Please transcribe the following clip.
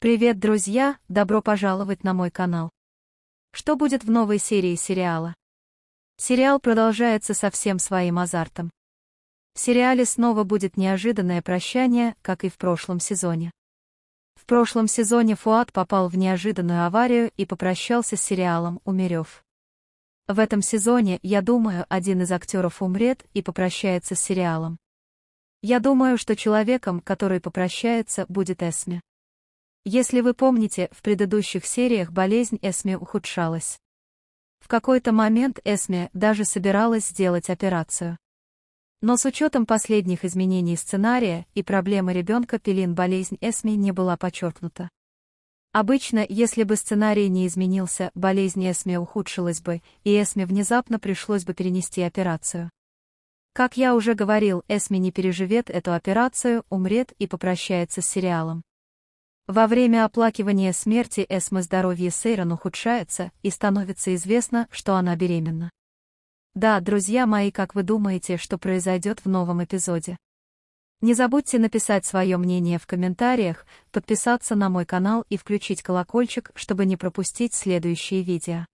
Привет, друзья! Добро пожаловать на мой канал. Что будет в новой серии сериала? Сериал продолжается со всем своим азартом. В сериале снова будет неожиданное прощание, как и в прошлом сезоне. В прошлом сезоне Фуат попал в неожиданную аварию и попрощался с сериалом, умерев. В этом сезоне, я думаю, один из актеров умрет и попрощается с сериалом. Я думаю, что человеком, который попрощается, будет Эсми. Если вы помните, в предыдущих сериях болезнь Эсми ухудшалась. В какой-то момент Эсми даже собиралась сделать операцию. Но с учетом последних изменений сценария и проблемы ребенка Пелин болезнь Эсми не была подчеркнута. Обычно, если бы сценарий не изменился, болезнь Эсми ухудшилась бы, и Эсми внезапно пришлось бы перенести операцию. Как я уже говорил, Эсми не переживет эту операцию, умрет и попрощается с сериалом. Во время оплакивания смерти Эсмы здоровье Сейрон ухудшается, и становится известно, что она беременна. Да, друзья мои, как вы думаете, что произойдет в новом эпизоде? Не забудьте написать свое мнение в комментариях, подписаться на мой канал и включить колокольчик, чтобы не пропустить следующие видео.